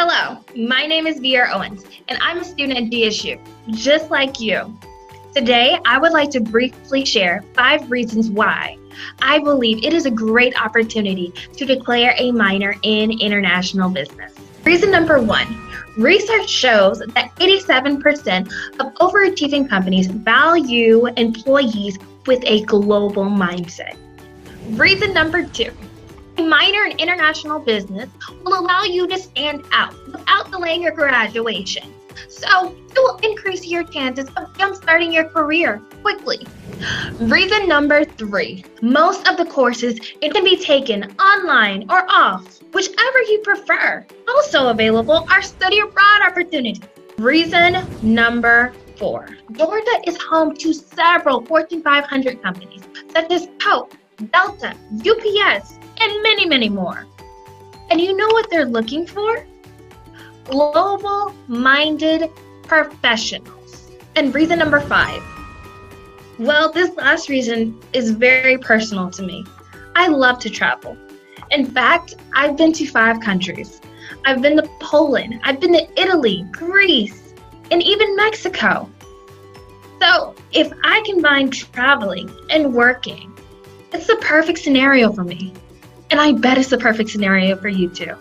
Hello, my name is Viera Owens, and I'm a student at GSU, just like you. Today, I would like to briefly share five reasons why I believe it is a great opportunity to declare a minor in international business. Reason number one research shows that 87% of overachieving companies value employees with a global mindset. Reason number two a minor in international business will allow you to stand out without delaying your graduation. So it will increase your chances of jumpstarting your career quickly. Reason number three most of the courses it can be taken online or off, whichever you prefer. Also available are study abroad opportunities. Reason number four Georgia is home to several Fortune 500 companies such as Coke, Delta, UPS, and many, many more. And you know what they're looking for? Global minded professionals. And reason number five. Well, this last reason is very personal to me. I love to travel. In fact, I've been to five countries. I've been to Poland, I've been to Italy, Greece, and even Mexico. So, if I combine traveling and working, it's the perfect scenario for me. And I bet it's the perfect scenario for you too.